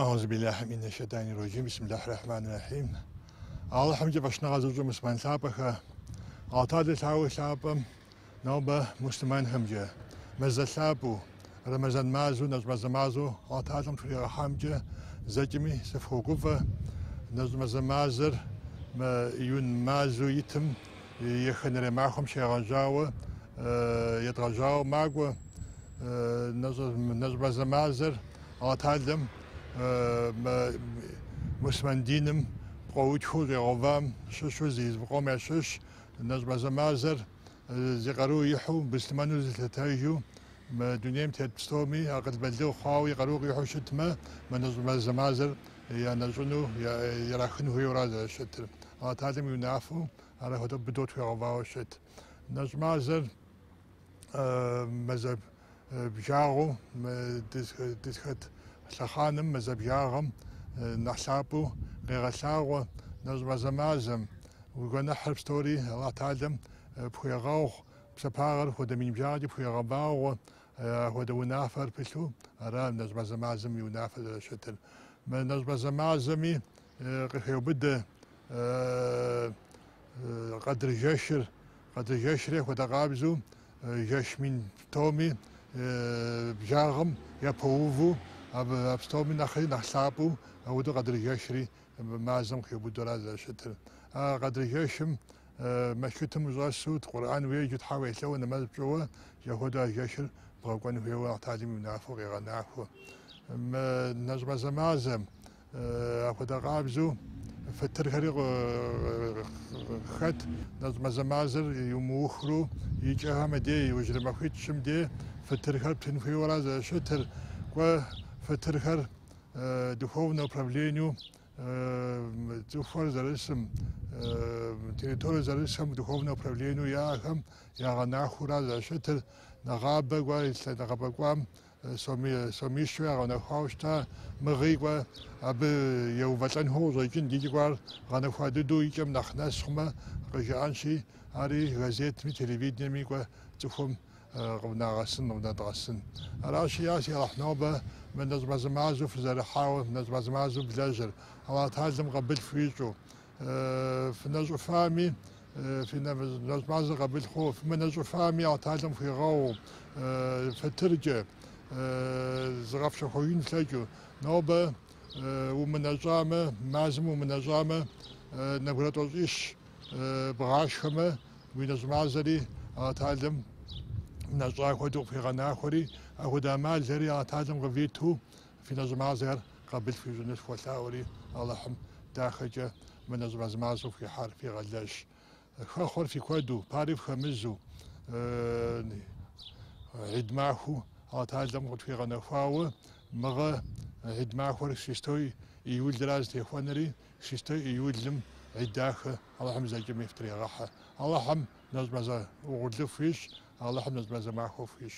أعوذ بالله من الشيطان الرجيم. بسم الله الرحمن الرحيم. الله حمد بشنا غزوج مسلمان سابقا عطاد تاوي سابم نوبة مسلمان همجة مزا سابو. رمزان مازو نجم مازو. عطادم فريغ حمجة. زجمي سفخو قفة نجم مازر. ما يون مازو يتم. يخن رماخم شيغاجاوة يتغاجاو ماغوة. نجم مازر. عطادم مسمندينم قوت خو غوام ششو زيز بقوم شش نجم زمازر زقرو يحو بسلمانو زلتايجو ما دنيم تبستومي أقد بلدو خاوي قروق يحو شتما ما نجم زمازر يا نجنو يا يراخنو يورا شتر آتادم ينافو على هدو بدوت في غواو شت. نجمازر مذهب بجاغو دسخت لخانم مزبياغم نحسابو غيغساغو نزمزمازم وقلنا حرب ستوري الله تعلم بخيغاوخ بسباغر هو دمين بجاجي بخيغباغو هو دونافر بسو أرى نزمزمازم يونافر شتل من نزمزمازمي غيو بده قدر جشر قدر جشري ودقابزو جشمين تومي بجاغم يا بوفو اب ابستومي نخري نحسابو ودو قدر يشري مازم خي بدورا شتر قدر يشم مشكتم زاسوت قران ويجد حاوي سو نماز يهودا يشر بغوان هو تعليم نافو غير نافو نجم زمازم اخو قابزو فتر خريق خط نظم زمازر يموخرو يجهم دي وجر مخيتشم دي فتر خرب تنفي ورا شتر فترخر духовное управлению цуфар зарысым территория зарысым духовное управлению яхам яганахура зашетер нагаба гва исла нагаба гвам соми сомишве ганахаушта мгигва абы яуватан хо зойкин дигвар ганахаду дуикем нахнасхма гажанши ари газет ми телевидение ми гва цуфум غناغسن ونادغسن راشي ياسي راح نوبة من نزم زمازو في زرحاوة من نزم زمازو بلجر هوا تهزم قبل فيجو في نزو فامي في نزم قبل خوف. من نزو فامي أو تهزم في غو في ترجة زغف شخوين تلجو نوبة ومن نجامة مازم ومن نجامة. نبغى إيش بغاشخمة وينزمازري تعلم نجاك ودوق في غناخوري. أهو دامال زري أتازم غفيتو في نظم زهر قبل في جنس وثاوري الله حم. داخجة من نظم زمازو في حار في غلاش. خور في كودو باريف خمزو. أه عيد معه أتازم في غناخواو. مغا عيد معه شيستوي يول دراز تيخوانري. شيستوي يول لم عداخة الله حم زي مفتري غاحة الله حم نظم زا وغلو الله حم نظم زا معه فيش